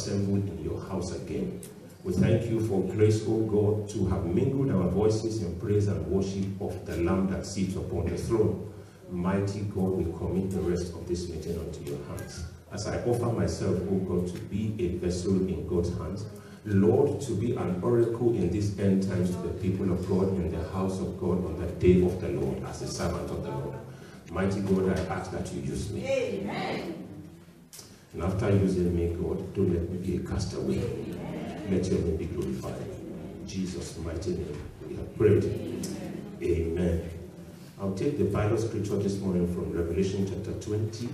assembled in your house again. We thank you for grace, O God, to have mingled our voices in praise and worship of the Lamb that sits upon the throne. Mighty God, we commit the rest of this meeting unto your hands. As I offer myself, O God, to be a vessel in God's hands, Lord, to be an oracle in these end times to the people of God in the house of God on the day of the Lord as a servant of the Lord. Mighty God, I ask that you use me. Amen. And after using me, God, don't let me be a castaway. Let your name be glorified. In Jesus' mighty name, we have prayed. Amen. Amen. I'll take the Bible scripture this morning from Revelation chapter 20,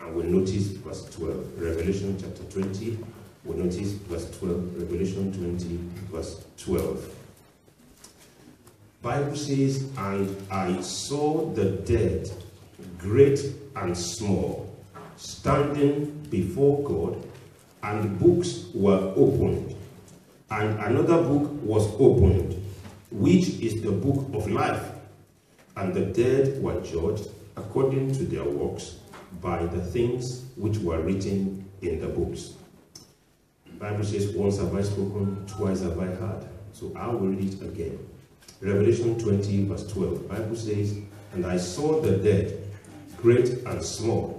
and we'll notice verse 12. Revelation chapter 20, we'll notice verse 12. Revelation 20, verse 12. Bible says, And I saw the dead, great and small, standing before God, and books were opened. And another book was opened, which is the book of life. And the dead were judged according to their works by the things which were written in the books. The Bible says, Once have I spoken, twice have I heard. So I will read it again. Revelation 20, verse 12. Bible says, And I saw the dead, great and small,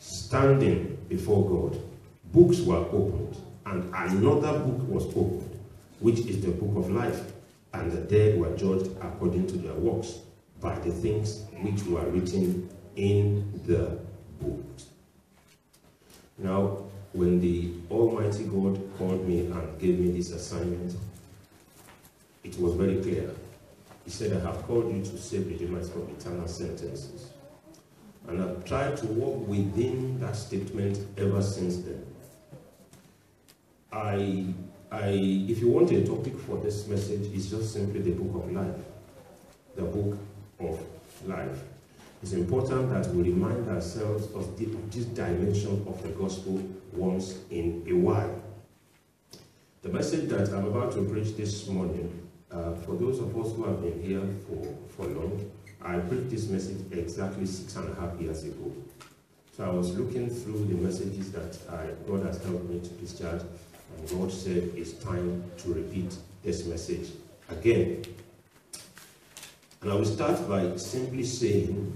standing before God. Books were opened, and another book was opened, which is the book of life. And the dead were judged according to their works by the things which were written in the book. Now, when the Almighty God called me and gave me this assignment, it was very clear. He said, I have called you to save the Redeemers from eternal sentences. And I've tried to walk within that statement ever since then. I, I, if you want a topic for this message, it's just simply the book of life. The book of life. It's important that we remind ourselves of this dimension of the gospel once in a while. The message that I'm about to preach this morning, uh, for those of us who have been here for, for long, I preached this message exactly six and a half years ago. So I was looking through the messages that I, God has helped me to discharge, and God said it's time to repeat this message again. And I will start by simply saying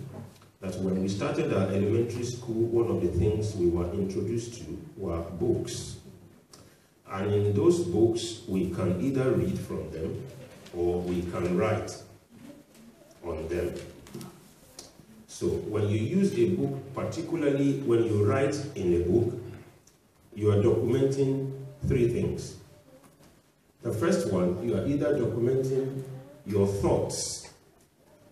that when we started our elementary school, one of the things we were introduced to were books. And in those books, we can either read from them or we can write on them. So when you use a book, particularly when you write in a book, you are documenting three things. The first one, you are either documenting your thoughts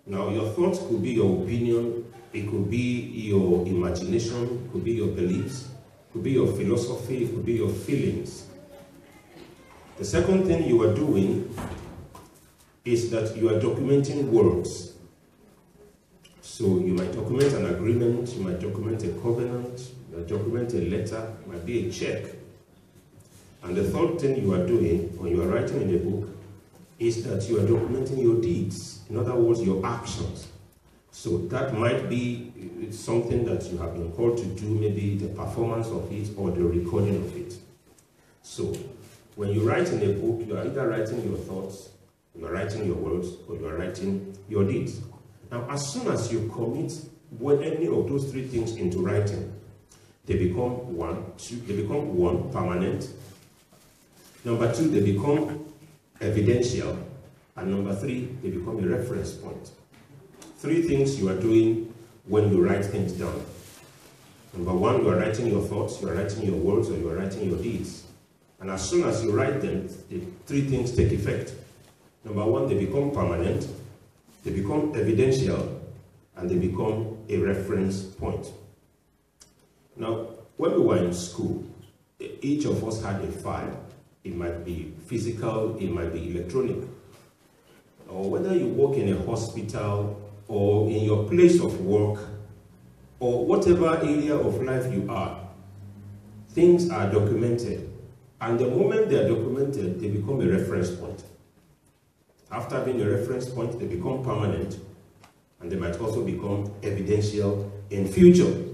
now, your thoughts could be your opinion, it could be your imagination, it could be your beliefs, could be your philosophy, it could be your feelings. The second thing you are doing is that you are documenting words. So you might document an agreement, you might document a covenant, you might document a letter, it might be a check. And the third thing you are doing when you are writing in a book is that you are documenting your deeds. In other words, your actions. So that might be uh, something that you have been called to do, maybe the performance of it or the recording of it. So when you write in a book, you are either writing your thoughts, you are writing your words, or you are writing your deeds. Now, as soon as you commit any of those three things into writing, they become one, two, they become one, permanent. Number two, they become evidential. And number three, they become a reference point. Three things you are doing when you write things down. Number one, you are writing your thoughts, you are writing your words, or you are writing your deeds. And as soon as you write them, the three things take effect. Number one, they become permanent, they become evidential, and they become a reference point. Now, when we were in school, each of us had a file it might be physical, it might be electronic. Or whether you work in a hospital or in your place of work or whatever area of life you are, things are documented. And the moment they are documented, they become a reference point. After being a reference point, they become permanent and they might also become evidential in future.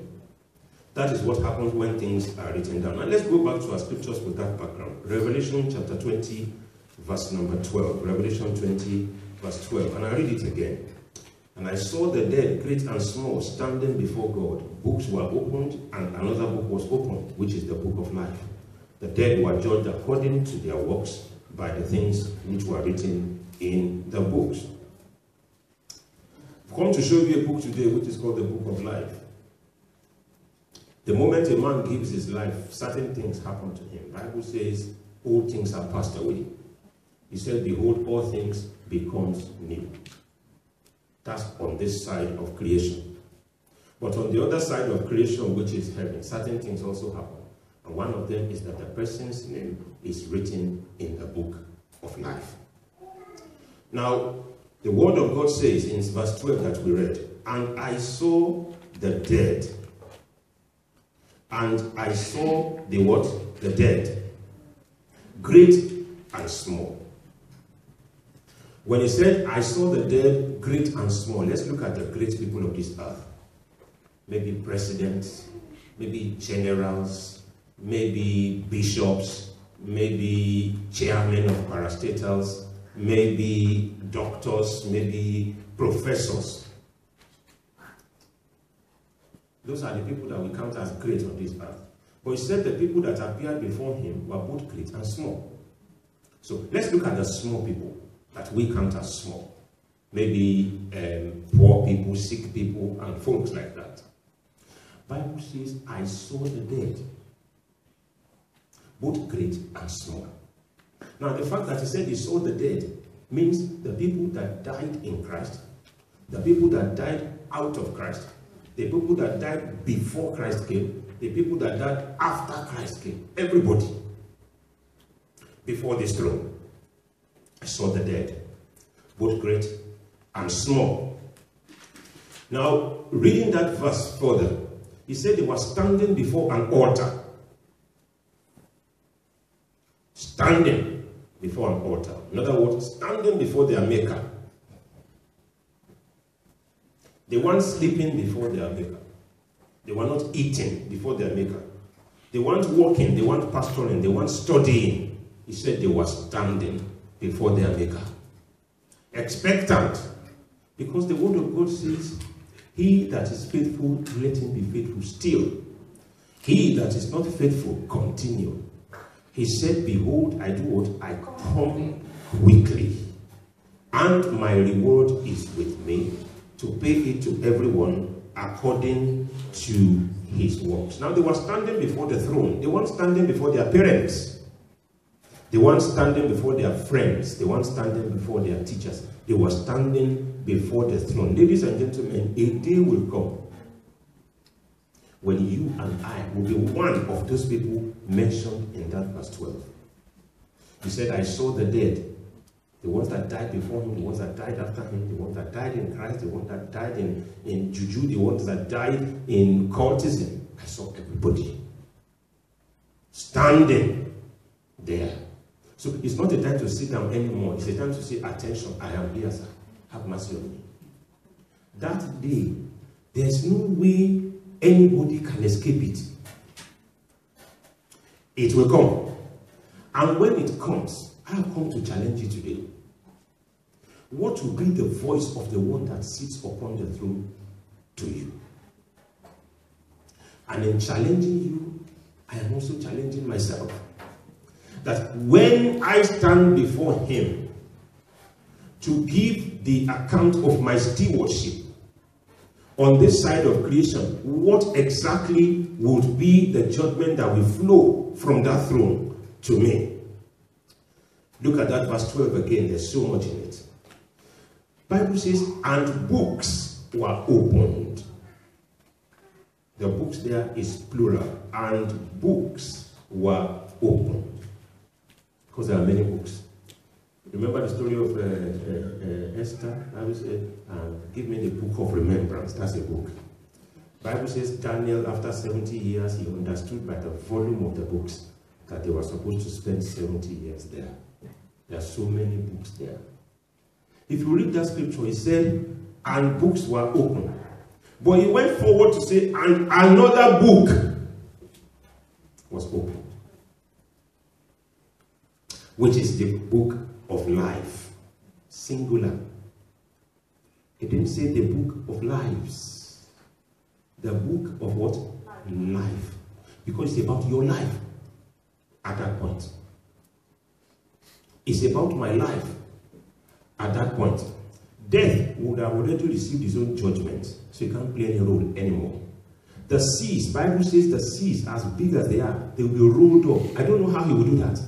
That is what happens when things are written down. Now let's go back to our scriptures with that background. Revelation chapter 20, verse number 12. Revelation 20, verse 12. And I read it again. And I saw the dead, great and small, standing before God. Books were opened, and another book was opened, which is the book of life. The dead were judged according to their works by the things which were written in the books. I've come to show you a book today which is called the Book of Life. The moment a man gives his life, certain things happen to him. Bible says, all things are passed away. He said, Behold, all things becomes new. That's on this side of creation. But on the other side of creation, which is heaven, certain things also happen. And one of them is that the person's name is written in the book of life. Now, the word of God says in verse 12 that we read, And I saw the dead. And I saw the what? The dead. Great and small when he said, I saw the dead, great and small, let's look at the great people of this earth. Maybe presidents, maybe generals, maybe bishops, maybe chairmen of parastatals, maybe doctors, maybe professors. Those are the people that we count as great on this earth. But he said the people that appeared before him were both great and small. So let's look at the small people that we count as small. Maybe um, poor people, sick people, and folks like that. Bible says, I saw the dead, both great and small. Now, the fact that he said he saw the dead means the people that died in Christ, the people that died out of Christ, the people that died before Christ came, the people that died after Christ came, everybody before this throne. Saw the dead, both great and small. Now, reading that verse further, he said he was standing before an altar. Standing before an altar. In other words, standing before their maker. They weren't sleeping before their maker. They were not eating before their maker. They weren't walking, they weren't pastoring, they weren't studying. He said they were standing before their maker. Expectant. Because the word of God says, He that is faithful, let him be faithful still. He that is not faithful, continue. He said, Behold, I do what? I come quickly. And my reward is with me to pay it to everyone according to his works. Now they were standing before the throne. They weren't standing before their parents. they weren't standing before their friends, they weren't standing before their teachers, they were standing before the throne. Ladies and gentlemen, a day will come when you and I will be one of those people mentioned in that verse 12. He said, I saw the dead, the ones that died before him, the ones that died after him, the ones that died in Christ, the ones that died in, in juju, the ones that died in cultism. I saw everybody standing there so it's not a time to sit down anymore. It's a time to say, attention, I am here, sir. Have mercy on me. That day, there's no way anybody can escape it. It will come. And when it comes, I have come to challenge you today. What will be the voice of the one that sits upon the throne to you? And in challenging you, I am also challenging myself that when I stand before him to give the account of my stewardship on this side of creation, what exactly would be the judgment that will flow from that throne to me? Look at that verse 12 again, there's so much in it. Bible says, and books were opened. The books there is plural, and books were opened because there are many books. Remember the story of uh, uh, uh, Esther? Bible give me the book of remembrance. That's a book. Bible says Daniel, after 70 years, he understood by the volume of the books that they were supposed to spend 70 years there. There are so many books there. If you read that scripture, it said, and books were open. But he went forward to say, and another book was opened, which is the book of life, singular. It didn't say the book of lives, the book of what? Life. Because it's about your life at that point. It's about my life at that point. Death would have already received his own judgment, so he can't play any role anymore. The seas, Bible says the seas, as big as they are, they will be rolled up. I don't know how he will do that.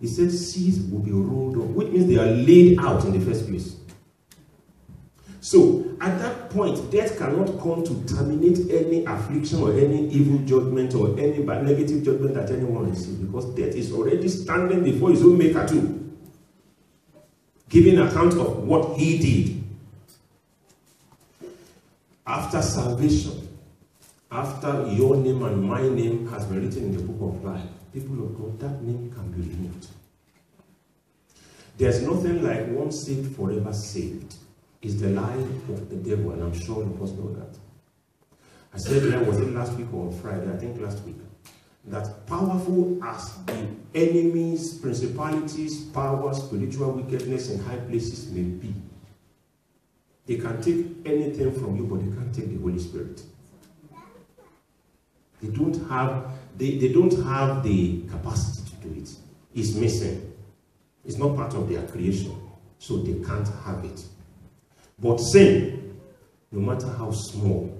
He said seas will be rolled up, which means they are laid out in the first place. So at that point, death cannot come to terminate any affliction or any evil judgment or any negative judgment that anyone receives because death is already standing before his own maker too, giving account of what he did. After salvation, after your name and my name has been written in the book of life, people of God, that name can be removed. There's nothing like one saved, forever saved. Is the lie of the devil, and I'm sure you must know that. I said that was it last week or on Friday, I think last week, that powerful as the enemies, principalities, powers, spiritual wickedness in high places may be, they can take anything from you, but they can't take the Holy Spirit. They don't have they, they don't have the capacity to do it. It's missing. It's not part of their creation. So they can't have it. But sin, no matter how small,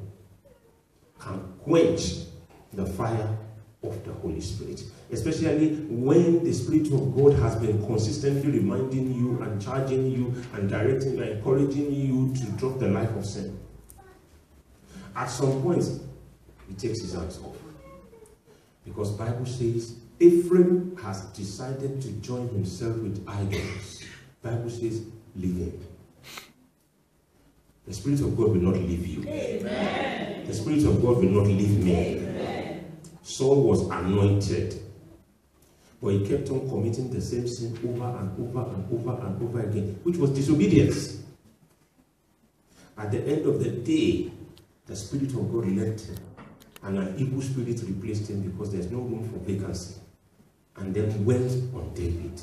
can quench the fire of the Holy Spirit. Especially when the Spirit of God has been consistently reminding you and charging you and directing and encouraging you to drop the life of sin. At some point, he takes his hands off. Because Bible says Ephraim has decided to join himself with idols. Bible says, leave him. The Spirit of God will not leave you. Amen. The Spirit of God will not leave me. Amen. Saul was anointed. But he kept on committing the same sin over and over and over and over again, which was disobedience. At the end of the day, the Spirit of God left him, and an evil spirit replaced him because there's no room for vacancy. And then went on David.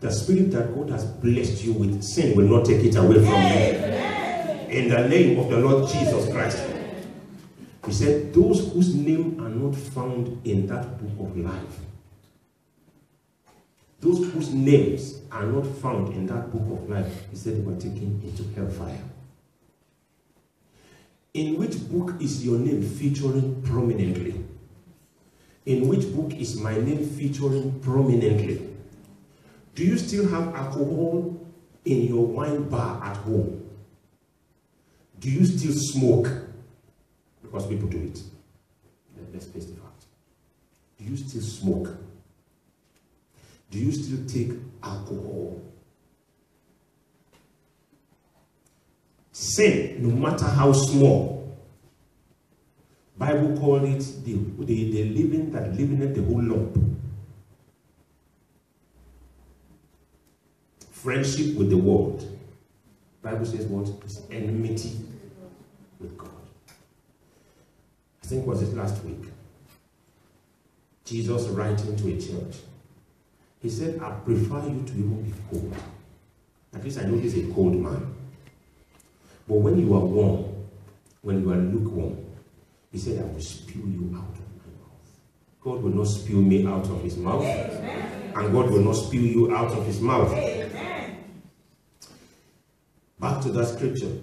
The spirit that God has blessed you with, sin will not take it away from you. In the name of the Lord Jesus Christ. He said, Those whose name are not found in that book of life, those whose names are not found in that book of life, he said they were taken into hellfire. In which book is your name featuring prominently? In which book is my name featuring prominently? Do you still have alcohol in your wine bar at home? Do you still smoke? Because people do it. Let's face the fact. Do you still smoke? Do you still take alcohol? Sin, no matter how small, Bible called it the, the, the living that living at the whole lump. Friendship with the world. Bible says what? It's enmity with God. I think was it last week. Jesus writing to a church. He said, I prefer you to even be cold. At least I know he's a cold man. But when you are warm, when you are lukewarm, he said, I will spew you out of my mouth. God will not spew me out of his mouth. Amen. And God will not spew you out of his mouth. Amen. Back to that scripture.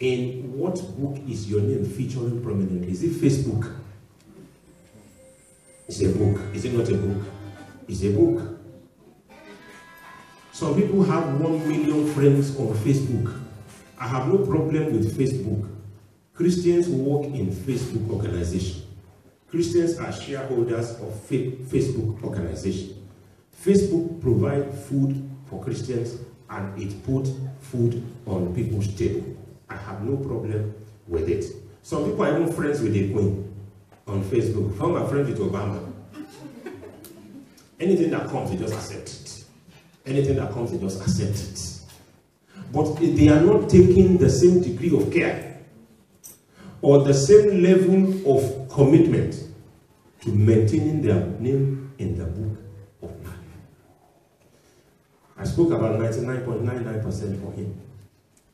In what book is your name featuring prominently? Is it Facebook? It's a book. Is it not a book? It's a book. Some people have one million friends on Facebook. I have no problem with Facebook. Christians work in Facebook organization. Christians are shareholders of Facebook organization. Facebook provide food for Christians and it put food on people's table. I have no problem with it. Some people are even friends with the queen on Facebook. Some are friends with Obama. Anything that comes, they just accept. Anything that comes, they just accept it. but they are not taking the same degree of care or the same level of commitment to maintaining their name in the book of life. I spoke about 99.99% for him.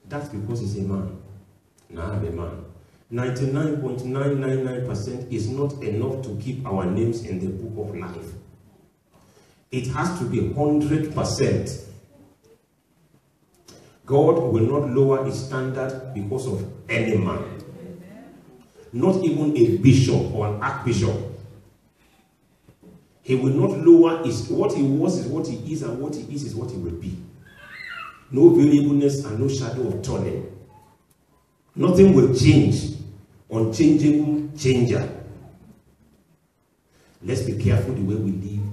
That's because he's a man. Now I'm a man. 99.999% is not enough to keep our names in the book of life. It has to be 100%. God will not lower his standard because of any man. Not even a bishop or an archbishop. He will not lower his what he was is what he is, and what he is is what he will be. No variableness and no shadow of turning. Nothing will change. Unchangeable changer. Let's be careful the way we live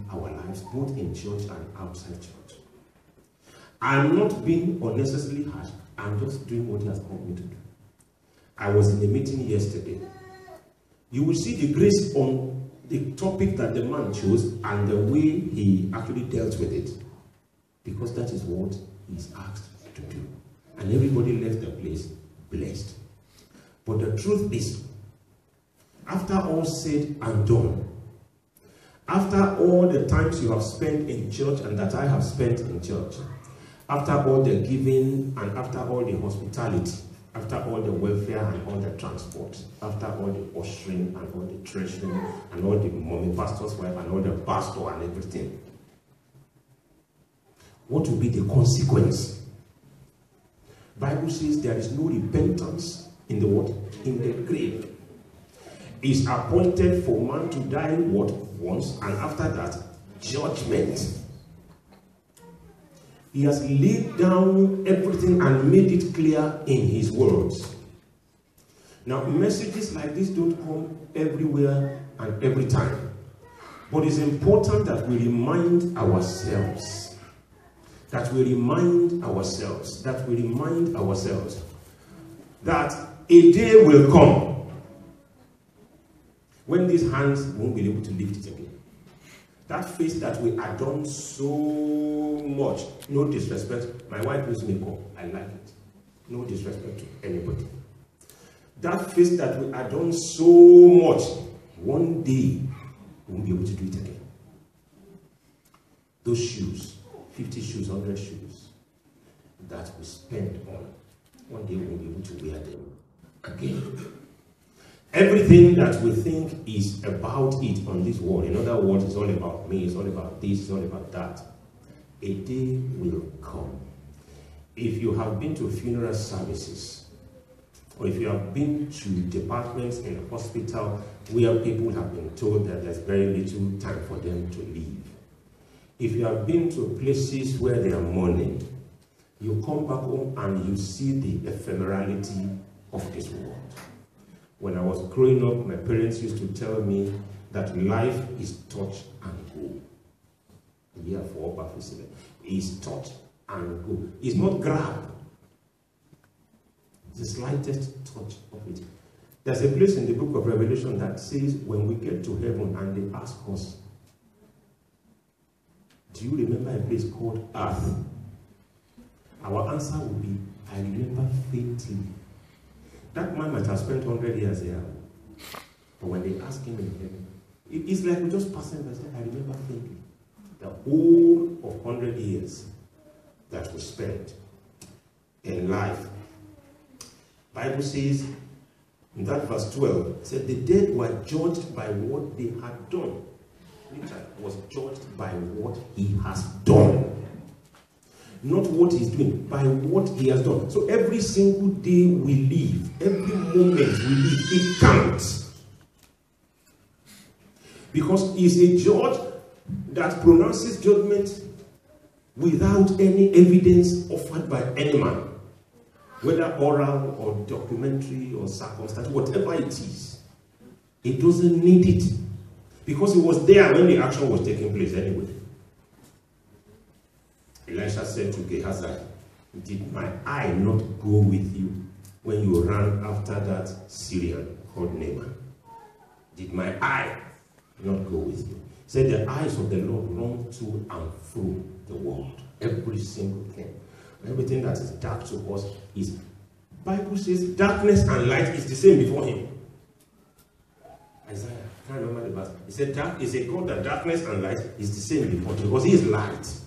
both in church and outside church. I'm not being unnecessarily harsh. I'm just doing what he has called me to do. I was in a meeting yesterday. You will see the grace on the topic that the man chose and the way he actually dealt with it. Because that is what he's asked to do. And everybody left the place blessed. But the truth is, after all said and done, after all the times you have spent in church and that I have spent in church, after all the giving and after all the hospitality, after all the welfare and all the transport, after all the ushering and all the treasuring and all the mommy pastor's wife and all the pastor and everything, what will be the consequence? Bible says there is no repentance in the what? In the grave. Is appointed for man to die what? Once, and after that, judgment. He has laid down everything and made it clear in his words. Now, messages like this don't come everywhere and every time. But it's important that we remind ourselves, that we remind ourselves, that we remind ourselves that a day will come when these hands won't be able to lift it again. That face that we adorn so much, no disrespect. My wife uses makeup, I like it. No disrespect to anybody. That face that we adorn so much, one day won't be able to do it again. Those shoes, 50 shoes, 100 shoes, that we spend on, one day we won't be able to wear them again. Everything that we think is about it on this world, in other words, it's all about me, it's all about this, it's all about that. A day will come. If you have been to funeral services, or if you have been to departments in a hospital where people have been told that there's very little time for them to leave, if you have been to places where they are mourning, you come back home and you see the ephemerality of this world. When I was growing up, my parents used to tell me that life is touch and go. Yeah, for facility. Is touch and go. It's not grab. The slightest touch of it. There's a place in the book of Revelation that says when we get to heaven and they ask us, Do you remember a place called earth? Our answer will be, I remember faintly. That man might have spent 100 years here. But when they ask him in heaven, it's like we just passing by. I remember thinking the whole of 100 years that we spent in life. Bible says in that verse 12, said the dead were judged by what they had done. Richard was judged by what he has not what he's doing, by what he has done. So every single day we live, every moment we live, it counts. Because he's a judge that pronounces judgment without any evidence offered by any man, whether oral or documentary or circumstantial, whatever it is. It doesn't need it because it was there when the action was taking place anyway. Elisha said to Gehazi, Did my eye not go with you when you ran after that Syrian called Naaman? Did my eye not go with you? He said, The eyes of the Lord run to and fro the world, every single thing. Everything that is dark to us is Bible says darkness and light is the same before him. Isaiah, I can't remember the verse. He said, Dark is a God that darkness and light is the same before him because he is light.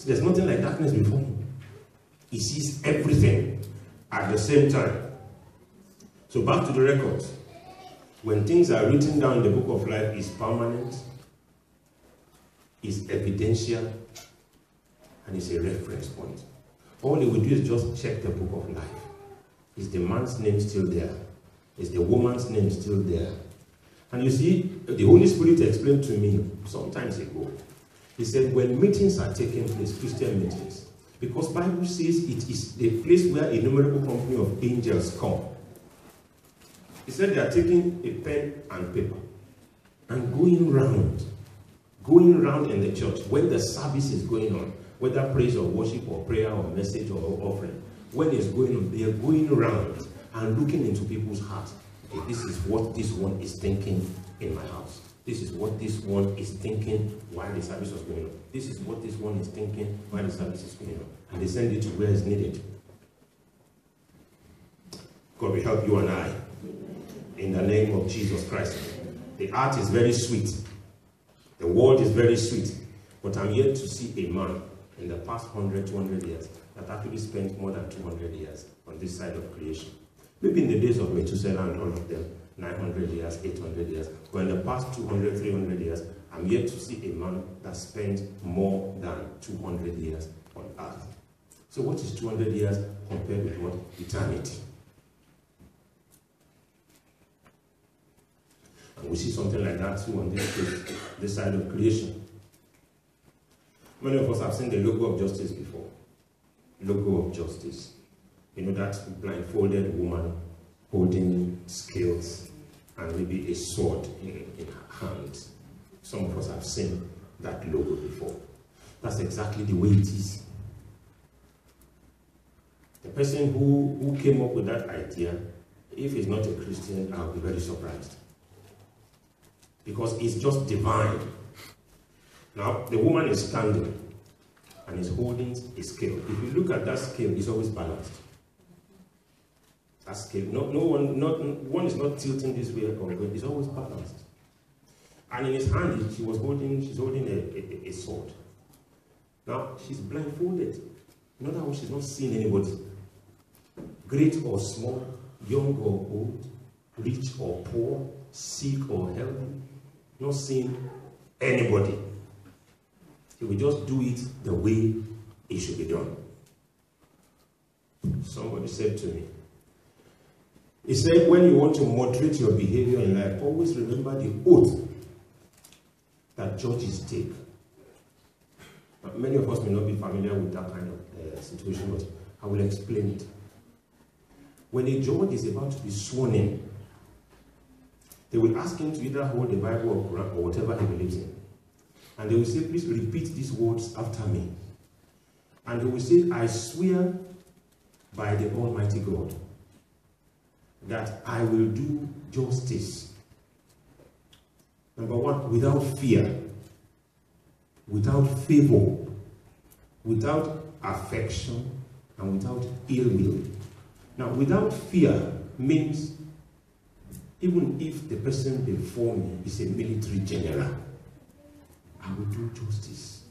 So there's nothing like darkness before him. He sees everything at the same time. So back to the records. When things are written down in the book of life, is permanent, is evidential, and is a reference point. All he will do is just check the book of life. Is the man's name still there? Is the woman's name still there? And you see, the Holy Spirit explained to me sometimes ago. He said, when meetings are taking place, Christian meetings, because Bible says it is the place where innumerable company of angels come. He said they are taking a pen and paper and going round, going round in the church when the service is going on, whether praise or worship or prayer or message or offering, when it's going on, they are going around and looking into people's hearts. This is what this one is thinking in my house. This is what this one is thinking while the service was going on. This is what this one is thinking while the service is going on. And they send it to where it's needed. God will help you and I. In the name of Jesus Christ. The art is very sweet. The world is very sweet. But I'm yet to see a man in the past 100, 200 years that actually spent more than 200 years on this side of creation. Maybe in the days of Methuselah and all of them, 900 years, 800 years. But in the past 200, 300 years, I'm yet to see a man that spent more than 200 years on earth. So what is 200 years compared with what? Eternity. And we see something like that too on this, this side of creation. Many of us have seen the logo of justice before. Logo of justice. You know that blindfolded woman holding scales and maybe a sword in, in her hand. Some of us have seen that logo before. That's exactly the way it is. The person who, who came up with that idea, if he's not a Christian, I'll be very surprised. Because it's just divine. Now, the woman is standing and is holding a scale. If you look at that scale, it's always balanced. Scale, no, no one, not, one is not tilting this way or going, it's always balanced. And in his hand, she was holding, she's holding a, a, a sword. Now, she's blindfolded. In other words, she's not seeing anybody. Great or small, young or old, rich or poor, sick or healthy, not seeing anybody. He will just do it the way it should be done. Somebody said to me, he said, when you want to moderate your behavior in life, always remember the oath that judges take. Now, many of us may not be familiar with that kind of uh, situation, but I will explain it. When a judge is about to be sworn in, they will ask him to either hold the Bible or Quran or whatever he believes in. And they will say, please repeat these words after me. And they will say, I swear by the Almighty God that I will do justice. Number one, without fear, without favor, without affection, and without ill will. Now, without fear means even if the person before me is a military general, I will do justice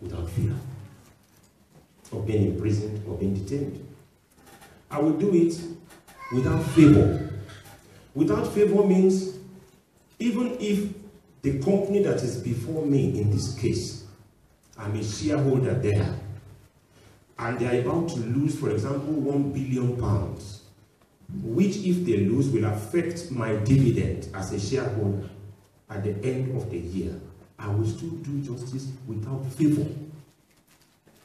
without fear of being imprisoned or being detained. I will do it without favor. Without favor means even if the company that is before me in this case, I'm a shareholder there, and they are about to lose, for example, one billion pounds, which if they lose will affect my dividend as a shareholder at the end of the year, I will still do justice without favor.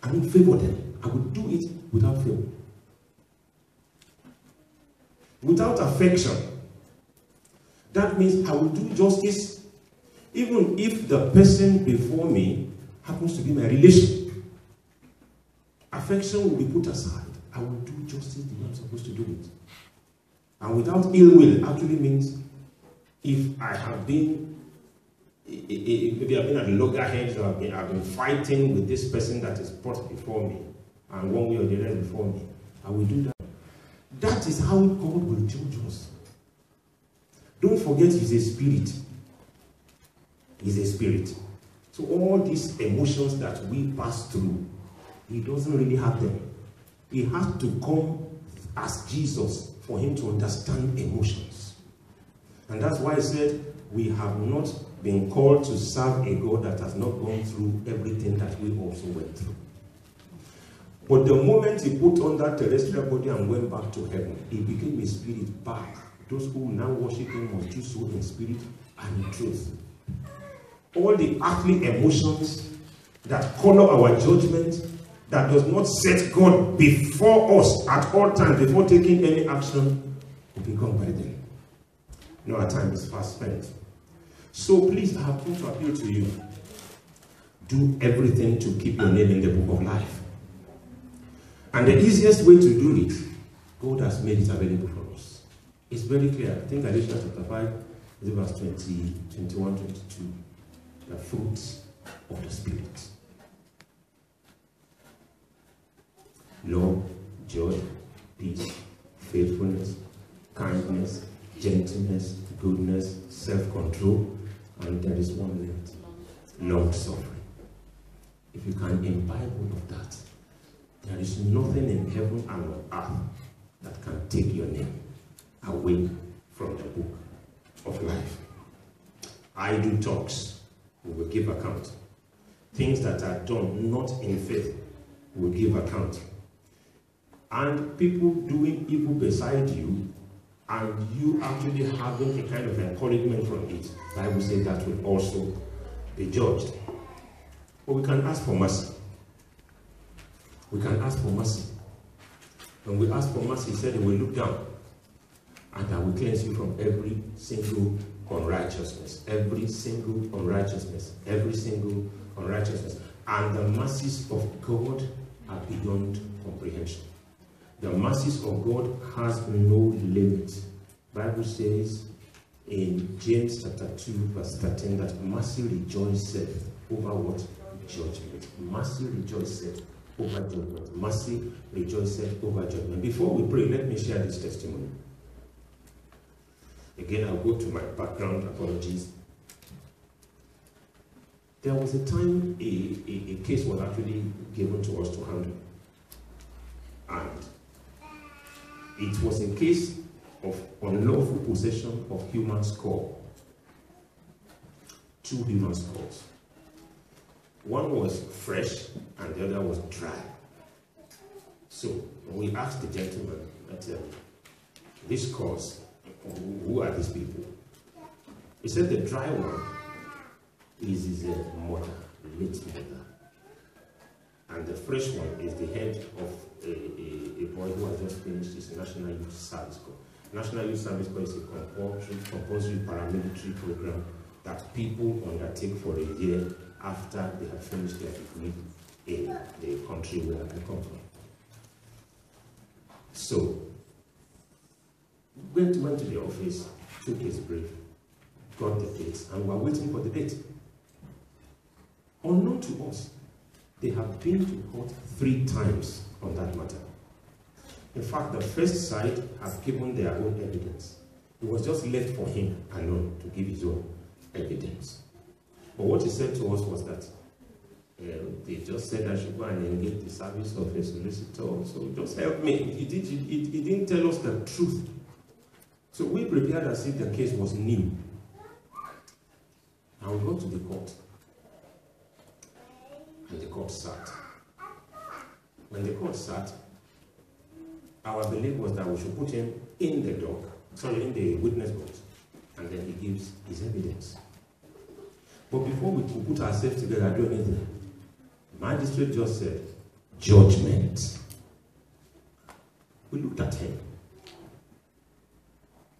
I won't favor them. I will do it without favor without affection. That means I will do justice even if the person before me happens to be my relation. Affection will be put aside. I will do justice the way I'm supposed to do it. And without ill will actually means if I have been maybe I've been at loggerheads or I've been, I've been fighting with this person that is brought before me, and one way or the other before me. I will do that. That is how God will judge us. Don't forget, He's a spirit. He's a spirit. So, all these emotions that we pass through, He doesn't really have them. He has to come as Jesus for Him to understand emotions. And that's why I said, we have not been called to serve a God that has not gone through everything that we also went through. But the moment he put on that terrestrial body and went back to heaven, he became a spirit back. Those who now worship him must do so in spirit and in truth. All the earthly emotions that color our judgment, that does not set God before us at all times, before taking any action, will become by then. No, our time is fast spent. So please, I have come to appeal to you. Do everything to keep your name in the book of life. And the easiest way to do it, God has made it available for us. It's very clear. I think Galatians chapter 5, verse 20, 21, 22. The fruits of the Spirit. Love, joy, peace, faithfulness, kindness, gentleness, goodness, self-control, and there is one left, long suffering. If you can imbibe all of that, is nothing in heaven and on earth that can take your name away from the book of life. I do talks, we will give account. Things that are done not in faith, will give account. And people doing evil beside you, and you actually having a kind of encouragement from it, I will say that will also be judged. But we can ask for mercy we can ask for mercy. When we ask for mercy, he said he will look down and I will cleanse you from every single unrighteousness. Every single unrighteousness. Every single unrighteousness. And the mercies of God are beyond comprehension. The mercies of God has no limit. Bible says in James chapter 2 verse 13 that mercy rejoiceth over what? Judgment. Mercy rejoiceth over judgment. Mercy rejoiceth over judgment. Before we pray, let me share this testimony. Again, I'll go to my background apologies. There was a time a, a, a case was actually given to us to handle. And it was a case of unlawful possession of human skull. Two human skulls. One was fresh and the other was dry. So we asked the gentleman um, this course, who are these people? He said the dry one is his uh, mother, late mother. And the fresh one is the head of a, a, a boy who has just finished his National Youth Service Corps. National Youth Service Corps is a compulsory, compulsory paramilitary program that people undertake for a year after they have finished their degree in the country where they come from. So, went, went to the office, took his brief, got the date, and we're waiting for the date. Unknown to us, they have been to court three times on that matter. In fact, the first side have given their own evidence. It was just left for him alone to give his own evidence. But what he said to us was that uh, they just said I should go and engage the service of a solicitor. So just help me. He, did, he, he didn't tell us the truth. So we prepared as if the case was new. And we go to the court. And the court sat. When the court sat, our belief was that we should put him in the dock, sorry, in the witness box, and then he gives his evidence. But before we could put ourselves together and do anything, the magistrate just said, judgment. We looked at him.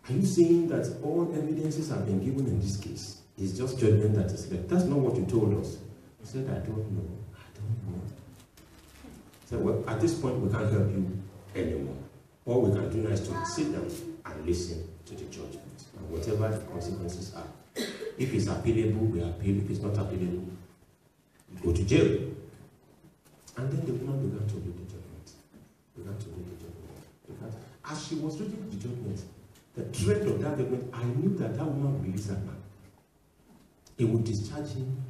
Are you saying that all evidences have been given in this case? It's just judgment that is left. That's not what you told us. He said, I don't know. I don't know. He said, well, at this point, we can't help you anymore. All we can do now is to sit down and listen to the judgment. And whatever the consequences are, if it's appealable, we appeal. If it's not appealable, go to jail. And then the woman began to read the judgment. Began to read the judgment. Because as she was reading the judgment, the threat of that judgment, I knew that that woman would release that man. It would discharge him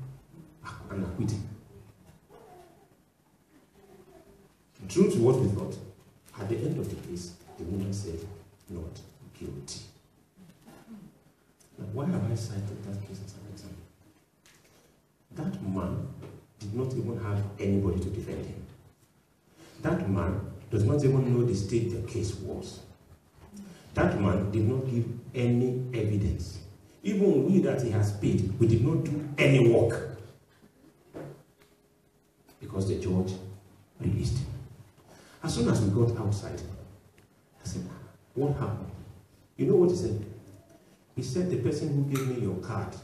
and acquit him. True to what we thought, at the end of the case, the woman said, not guilty. Why have I cited that case as an example? That man did not even have anybody to defend him. That man does not even know the state the case was. That man did not give any evidence. Even we that he has paid, we did not do any work. Because the judge released him. As soon as we got outside, I said, What happened? You know what he said? He said, The person who gave me your card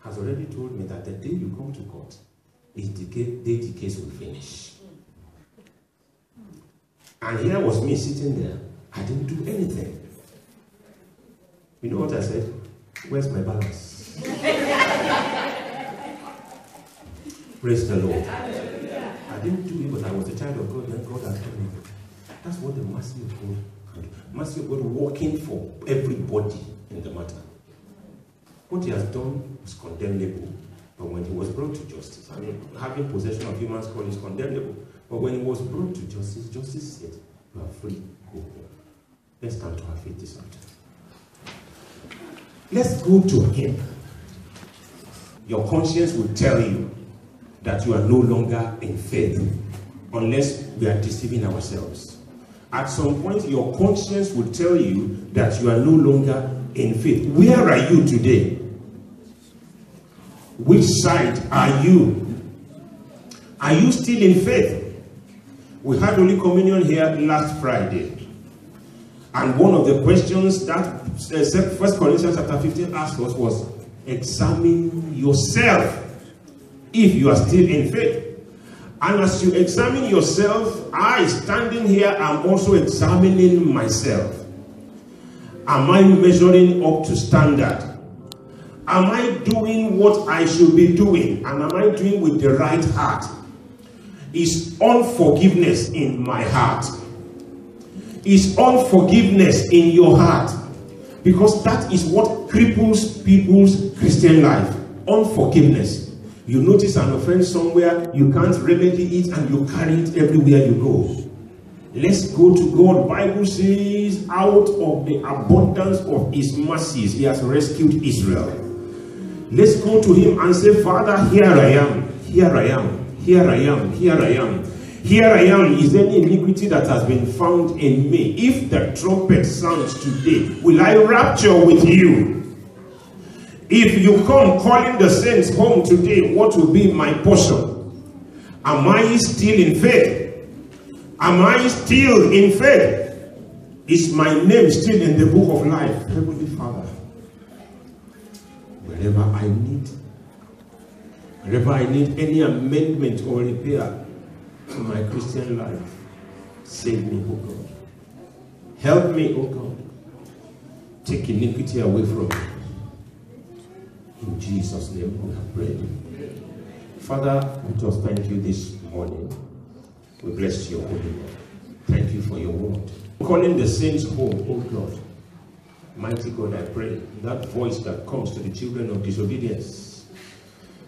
has already told me that the day you come to court is the day the case will finish. And here was me sitting there. I didn't do anything. You know what I said? Where's my balance? Praise the Lord. I didn't do it, but I was a child of God, and God has told me. That's what the mercy of God can do. Mercy of God working for everybody in the matter. What he has done is condemnable, but when he was brought to justice, I mean, having possession of human skull is condemnable, but when he was brought to justice, justice said, You are free, go home. Let's stand to our feet this afternoon. Let's go to him. Your conscience will tell you that you are no longer in faith unless we are deceiving ourselves. At some point, your conscience will tell you that you are no longer in faith. Where are you today? Which side are you? Are you still in faith? We had Holy Communion here last Friday. And one of the questions that uh, First Corinthians chapter 15 asked us was examine yourself if you are still in faith. And as you examine yourself, I standing here I'm also examining myself. Am I measuring up to standard? Am I doing what I should be doing? And am I doing with the right heart? Is unforgiveness in my heart? Is unforgiveness in your heart? Because that is what cripples people's Christian life. Unforgiveness. You notice an offense somewhere, you can't remedy it, and you carry it everywhere you go. Let's go to God. Bible says, out of the abundance of his mercies, he has rescued Israel. Let's go to him and say, Father, here I am, here I am, here I am, here I am. Here I am. Is there any iniquity that has been found in me? If the trumpet sounds today, will I rapture with you? If you come calling the saints home today, what will be my portion? Am I still in faith? Am I still in faith? Is my name still in the book of life? Heavenly Father, wherever I need, wherever I need any amendment or repair to my Christian life, save me, O God. Help me, O God. Take iniquity away from me. In Jesus' name we have prayed. Father, we just thank you this morning. We bless your holy name. Thank you for your word. Calling the saints home, oh God. Mighty God, I pray that voice that comes to the children of disobedience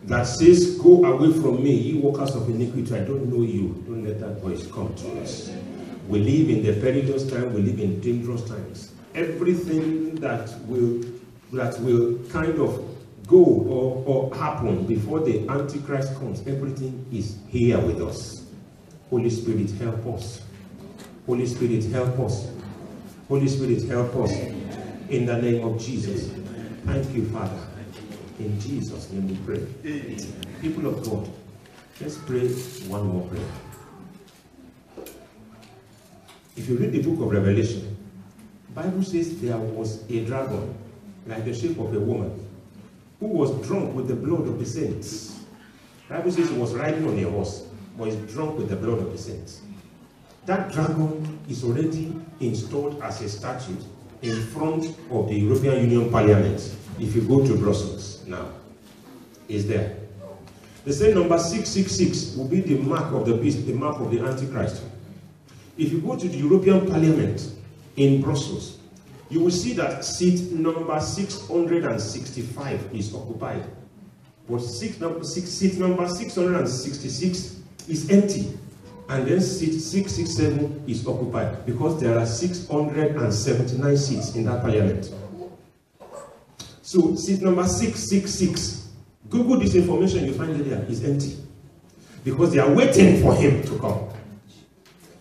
that says, Go away from me, you workers of iniquity, I don't know you. Don't let that voice come to us. We live in the perilous time, we live in dangerous times. Everything that will that will kind of go or, or happen before the Antichrist comes, everything is here with us. Holy Spirit, help us. Holy Spirit, help us. Holy Spirit, help us. In the name of Jesus. Thank you, Father. In Jesus' name we pray. People of God, let's pray one more prayer. If you read the book of Revelation, Bible says there was a dragon like the shape of a woman who was drunk with the blood of the saints. Bible says he was riding on a horse, but he's drunk with the blood of the saints. That dragon is already installed as a statue in front of the European Union Parliament. If you go to Brussels now, is there. The say number 666 will be the mark of the beast, the mark of the Antichrist. If you go to the European Parliament in Brussels, you will see that seat number 665 is occupied. But number, six, seat number 666 is empty. And then seat 667 is occupied because there are 679 seats in that parliament. So seat number 666, Google this information you find it there, is empty. Because they are waiting for him to come.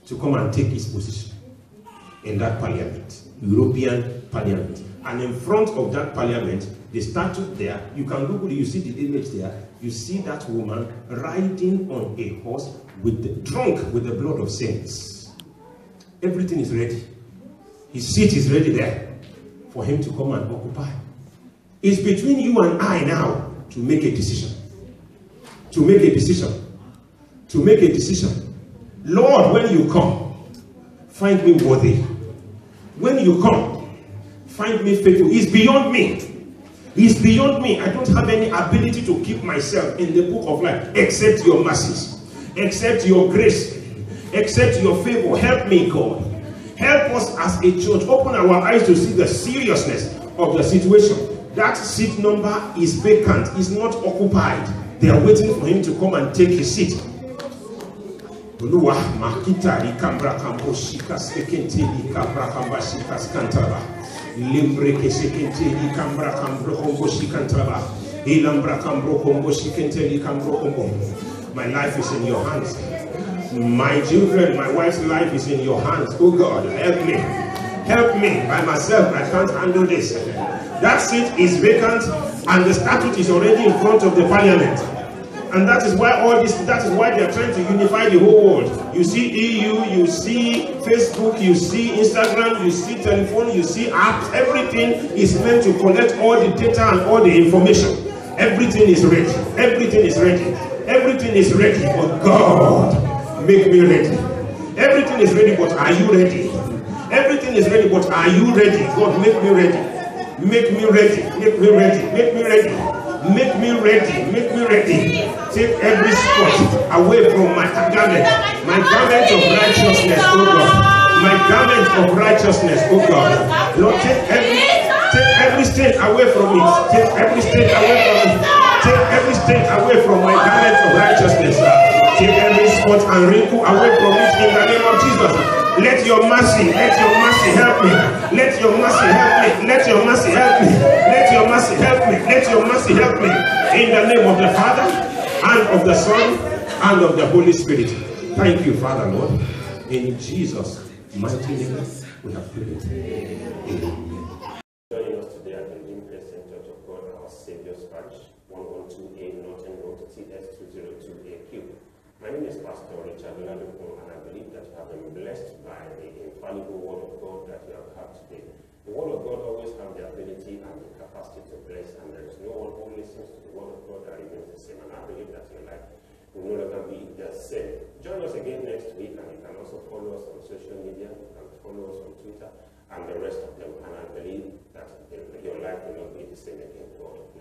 To come and take his position in that parliament, European parliament. And in front of that parliament, the statue there, you can Google it, you see the image there, you see that woman riding on a horse with the, drunk with the blood of saints. Everything is ready. His seat is ready there for him to come and occupy. It's between you and I now to make a decision. To make a decision. To make a decision. Lord, when you come, find me worthy. When you come, find me faithful. It's beyond me. It's beyond me. I don't have any ability to keep myself in the book of life except your mercies, except your grace, except your favor. Help me, God. Help us as a church. Open our eyes to see the seriousness of the situation. That seat number is vacant, is not occupied. They are waiting for him to come and take his seat. Shikas kantaba. Limbreke sekente ikambro kombo. My life is in your hands. My children, my wife's life is in your hands. Oh God, help me. Help me. By myself, I can't handle this. That seat is vacant and the statute is already in front of the parliament. And that is why all this, that is why they are trying to unify the whole world. You see EU, you see Facebook, you see Instagram, you see telephone, you see apps. Everything is meant to collect all the data and all the information. Everything is ready. Everything is ready. Everything is ready. But God, make me ready. Everything is ready, but are you ready? Everything is ready, but are you ready? God, make me ready. Make me ready. Make me ready. Make me ready. Make me ready. Make me ready. Take every spot away from my garment. My garment of righteousness, oh God. My garment of righteousness, oh God. Lord, take every take every stain away from it. Take every stain away from it. Take every stain away from my garment of righteousness. Take every spot and wrinkle away from it in the name of Jesus. Let your mercy, let your mercy help me. Let your mercy help me. Let your mercy help me. Let your mercy help me. Let your mercy help me. In the name of the Father, and of the Son, and of the Holy Spirit. Thank you, Father, Lord. In Jesus' mighty name, we have prayed. Amen. Joining us today at the of God, our Savior's Branch, 112A Norton Road, TS202AQ. My name is Pastor Richard and I believe that you have been blessed by the infallible Word of God that you have had today. The Word of God always has the ability and the capacity to bless, and there is no God that remains the same. And I believe that your life will no longer be the same. Join us again next week, and you can also follow us on social media. You can follow us on Twitter and the rest of them. And I believe that your life will not be the same again. God.